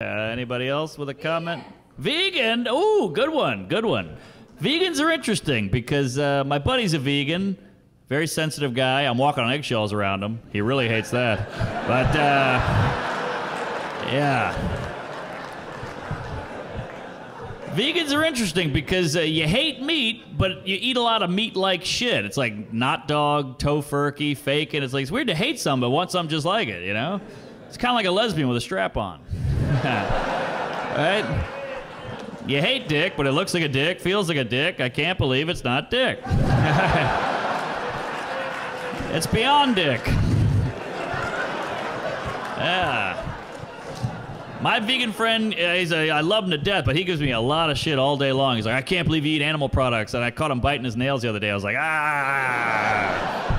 Uh, anybody else with a comment? Vegan? Oh, good one, good one. Vegans are interesting because uh, my buddy's a vegan, very sensitive guy. I'm walking on eggshells around him. He really hates that. But, uh, yeah. Vegans are interesting because uh, you hate meat, but you eat a lot of meat-like shit. It's like not dog, tofurkey, fake, and it's like it's weird to hate some, but want some just like it. You know, it's kind of like a lesbian with a strap on, right? You hate dick, but it looks like a dick, feels like a dick. I can't believe it's not dick. it's beyond dick. Yeah. My vegan friend, uh, he's a, I love him to death, but he gives me a lot of shit all day long. He's like, I can't believe you eat animal products. And I caught him biting his nails the other day. I was like, ah.